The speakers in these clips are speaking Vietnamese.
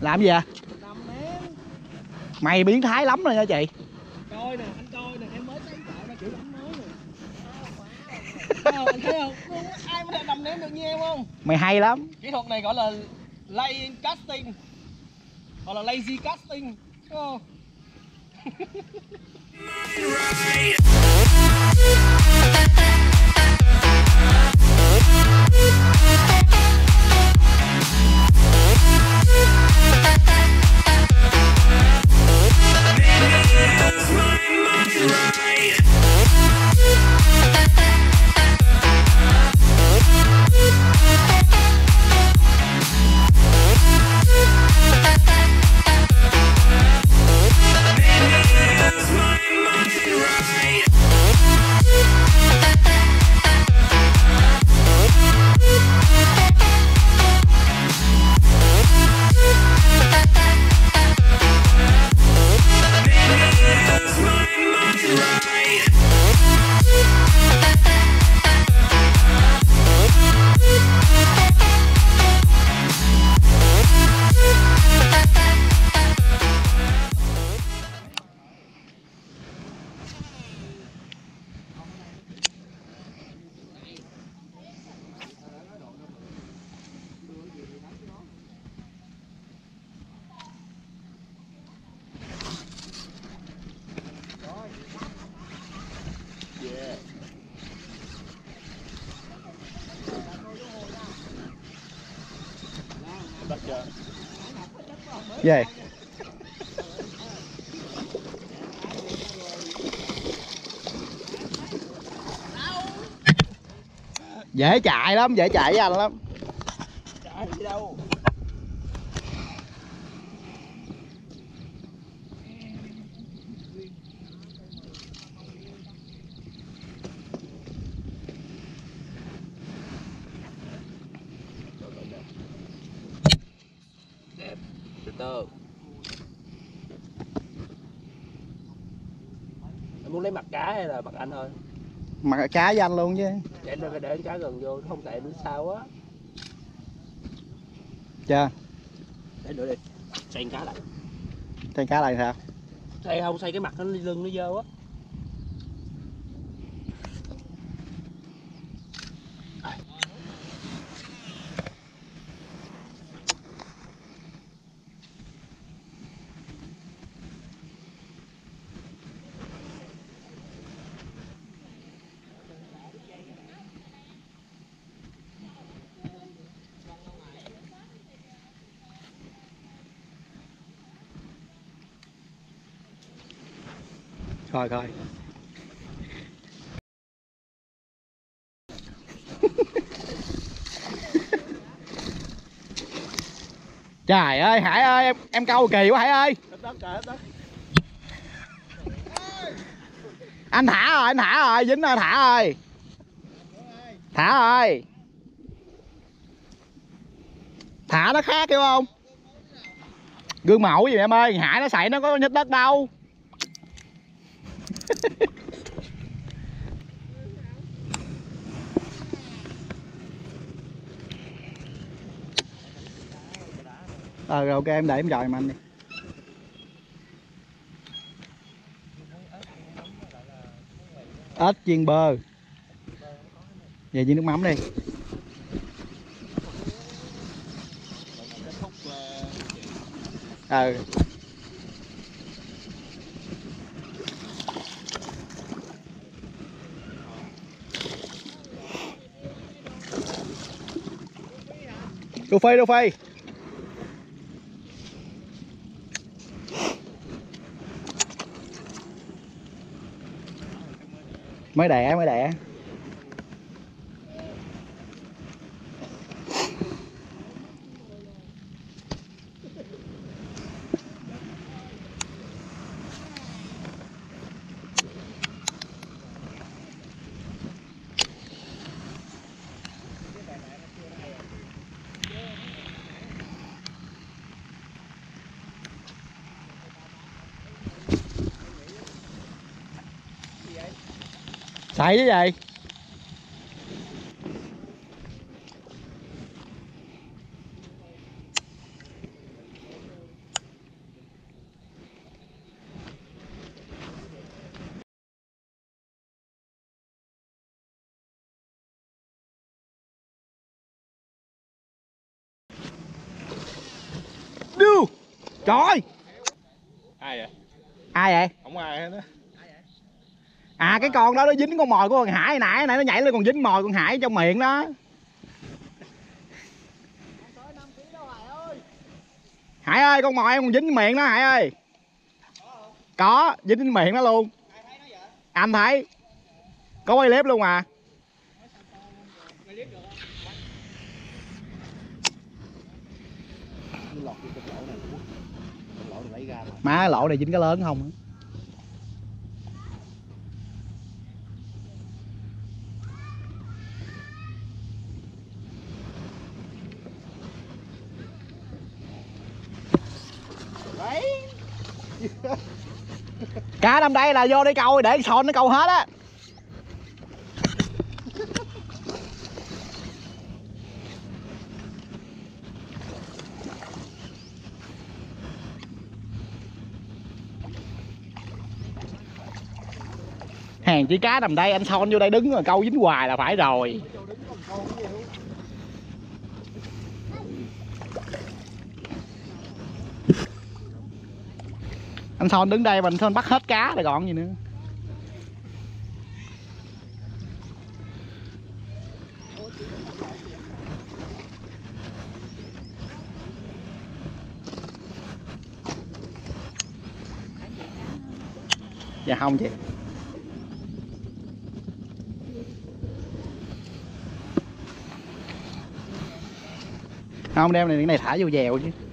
làm gì à mày biến thái lắm rồi nha chị. Coi nè anh coi nè em mới thấy vợ ra kiểu đánh mới nè anh thấy không ai mà đầm nén được như em không mày hay lắm. Kỹ thuật này gọi là lay casting. Hoặc là lazy casting. Đúng không? về dễ chạy lắm dễ chạy với anh lắm. Chạy gì đâu từ từ em muốn lấy mặt cá hay là mặt anh thôi? Mà cá với anh luôn chứ. Để để, để cá gần vô không tại nó sao á chưa? Để nữa đi con cá lại. Trên cá lại sao? Xoay không xoay cái mặt nó lưng nó dơ á coi coi trời ơi hải ơi em em câu kỳ quá hải ơi. Anh thả rồi anh thả rồi dính rồi thả rồi thả rồi thả nó khác hiểu không? Gương mẫu gì em ơi? Hải nó xài nó có nhích đất đâu ờ rồi ok, em để em dòi mà anh đi. Ếch, chiên bơ. Về với nước mắm đi. Ờ. Đâu phay đâu phay mới đẻ mới đẻ. Sậy chứ vậy Trời Ai vậy? Ai vậy? Không ai hết á à cái con đó nó dính con mồi của con hải nãy nãy nó nhảy lên còn dính mồi con hải trong miệng đó. Hải ơi, con mồi em còn dính miệng đó, hải ơi. Có, dính miệng nó luôn. Anh thấy. Có quay clip luôn mà. Má lỗ này dính cái lớn không đấy cá năm đây là vô đi câu để sòn nó câu hết á. Hàng chỉ cá nằm đây, anh son vô đây đứng rồi, câu dính hoài là phải rồi. Anh son đứng đây mà anh son bắt hết cá rồi còn gì nữa. Dạ không chị. Không, đem này cái này thả vô dèo chứ.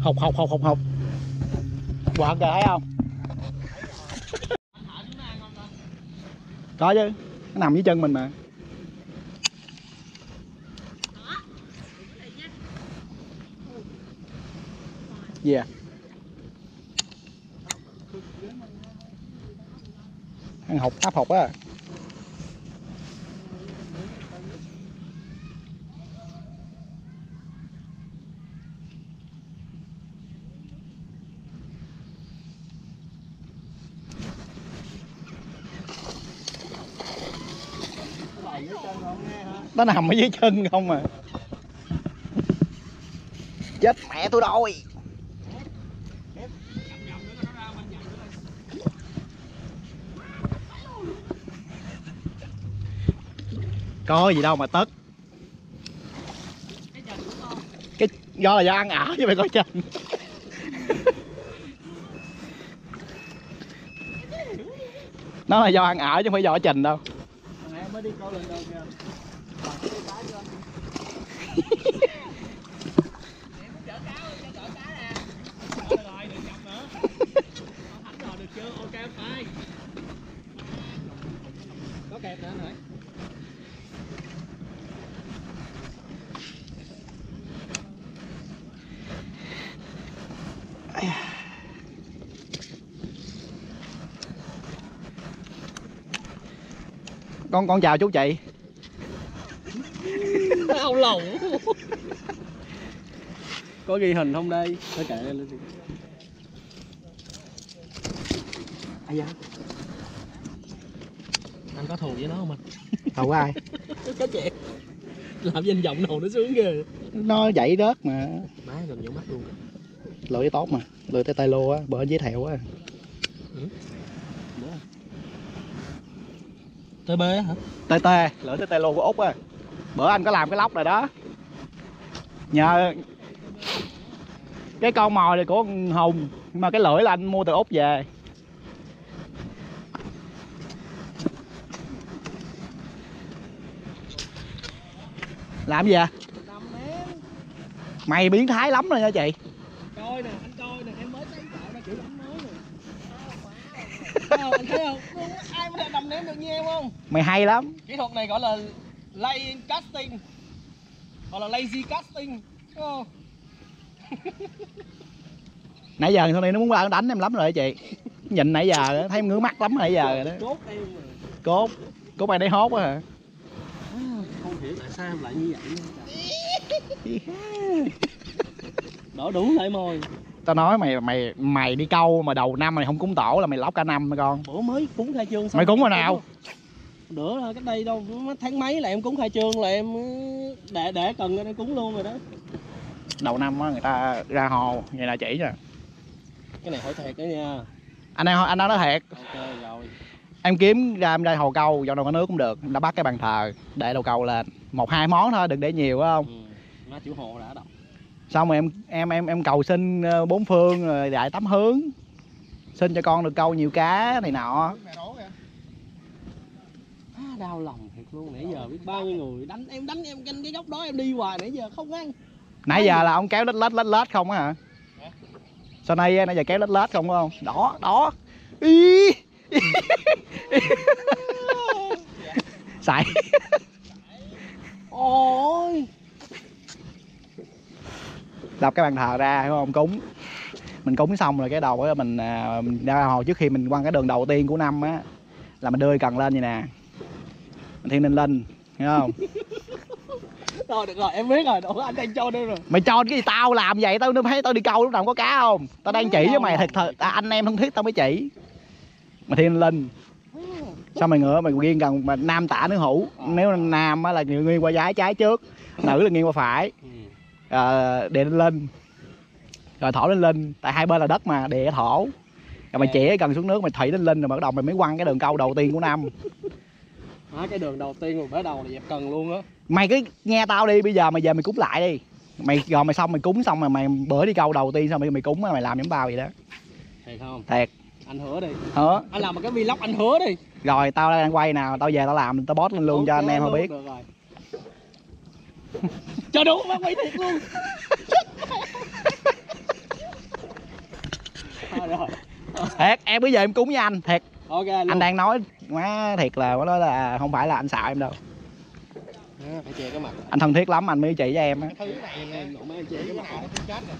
Học học học học học. Quả kìa thấy không? Có chứ, nó nằm dưới chân mình mà. Gì à ăn học, áp học á. Nó nằm ở dưới chân không à. Chết mẹ tôi rồi. Có gì đâu mà tất. Cái do là do ăn ảo chứ mày coi chân. Nó là do ăn ảo chứ không phải do ở trình đâu. Mới đi câu lần đầu kìa có kẹp nữa hả con con chào chú chị. Lồng Có ghi hình không đây? Thôi kệ lên đi. Ai da Anh có thù với nó không anh? thầu ai? Có chẹt Làm danh vọng đầu nó xuống kìa. Nó dậy rớt mà. Má gần vô mắt luôn. Cái tốt mà. Lựa cái tay lô á bữa giới thiệu á Tới bê hả? tê tê. Lựa cái tay lô của út á bữa anh có làm cái lóc rồi đó. Nhờ cái con mồi này của hùng mà cái lưỡi là anh mua từ úc về. Làm gì vậy? Mày biến thái lắm rồi nha chị. Coi nè anh coi nè em mới sáng tạo ra kiểu đánh mới nè. Thấy không? anh thấy không? Luôn ai mà đầm ném được như em không? Mày hay lắm. Kỹ thuật này gọi là lay casting. Hoặc là lazy casting. Không nãy giờ thằng này nó muốn ra nó đánh em lắm rồi đó chị. Nhìn nãy giờ thấy em ngứa mắt lắm nãy giờ rồi đó. Chốt em rồi cốt. Cốt mày đấy hốt á hả? Không hiểu tại sao em lại như vậy đổ đủ lại mồi. Tao nói mày mày mày đi câu mà đầu năm mày không cúng tổ là mày lóc cả năm mấy con? Bữa mới cúng khai trương xong mày cúng hồi nào bữa thôi cách đây đâu tháng mấy là em cúng khai trương là em để để cần em cúng luôn rồi đó. Đầu năm á người ta ra hồ vậy là chỉ nè cái này hỏi thiệt đó nha. Anh em anh nói nó thiệt. Ok rồi. Em kiếm ra em ra hồ câu dạo nào có nước cũng được. Em đã bắt cái bàn thờ để đầu câu lên một hai món thôi đừng để nhiều phải không? Ừ. má chịu hồ đã đọc. Xong rồi em em em em cầu xin ờ, bốn phương rồi đại tắm hướng. Xin cho con được câu nhiều cá này nọ đau lòng thiệt luôn. Nãy giờ biết bao nhiêu người đánh em đánh em canh cái góc đó em đi hoài nãy giờ không ăn. Nãy giờ là ông kéo lết lết lết lết không á hả? Sau này nãy giờ kéo lết lết không phải không? Đó đó Ý. sải ôi. Đập cái bàn thờ ra hiểu không? Cúng. Mình cúng xong rồi cái đầu á mình, à, ra hồ trước khi mình quăng cái đường đầu tiên của năm á là mình đưa cần lên vậy nè thiên linh linh hiểu không? Rồi được rồi em biết rồi Ủa, anh đang cho đâu rồi. Mày cho cái gì tao làm vậy? Tao thấy tao đi câu lúc nào có cá không? Tao đang chỉ với mày thật thật à, anh em thân thiết tao mới chỉ. Mà thiên linh sao mày ngựa mày nghiêng gần mà nam tả nữ hữu. Nếu nam á là nghiêng qua trái trái trước. Nữ là nghiêng qua phải. À, địa linh linh rồi thổ linh linh tại hai bên là đất mà địa thổ. Rồi mày chỉ gần xuống nước mày thủy linh linh rồi bắt đầu mày mới quăng cái đường câu đầu tiên của năm Đó, cái đường đầu tiên rồi bắt đầu là dẹp cần luôn á. Mày cứ nghe tao đi bây giờ mày về mày cúng lại đi. Mày rồi mày xong mày cúng xong rồi mày bữa đi câu đầu tiên xong mày mày cúng mày làm giống tao vậy đó. Thiệt không? Thiệt. Anh hứa đi. Hả? Anh làm một cái vlog anh hứa đi. Rồi tao đang quay nào tao về tao làm tao post lên luôn cho Ok anh em họ luôn, biết. được rồi. Cho đúng bác quay thiệt luôn. Rồi thiệt em bây giờ em cúng với anh thiệt. Ok luôn. Anh đang nói má thiệt là có nói là không phải là anh xạo em đâu. Anh thân thiết lắm anh mới chỉ cho em á thứ này em độ mấy anh che cái mặt nó chết rồi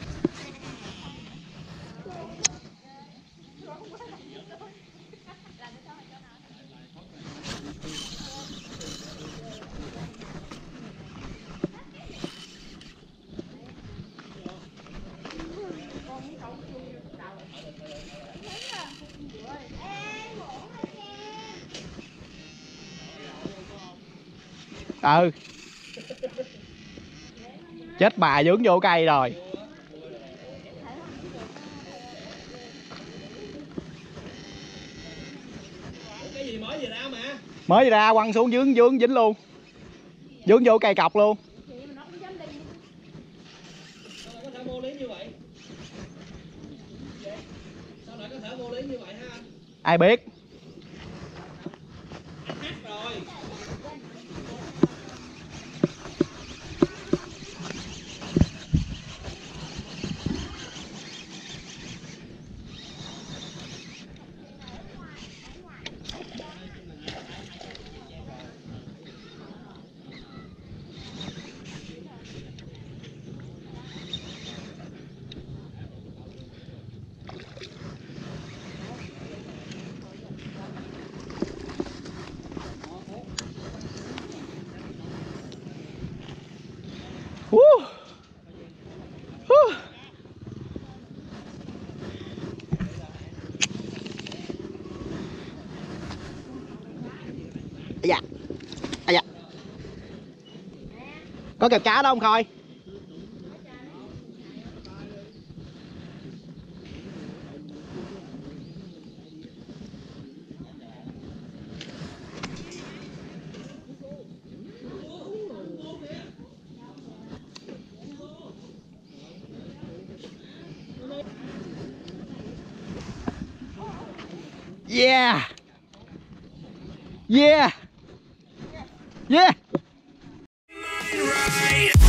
ừ. Chết bà dướng vô cây rồi. Mới gì ra, quăng xuống dướng dướng dính luôn. Dướng vô cây cọc luôn. Ai biết? có thể lý như vậy Vậy? sao lại có thể vô lý như vậy ha anh ai biết hát rồi Woo. Woo. Ây da. Ây da. Có kẹp cá đâu không Khôi? die.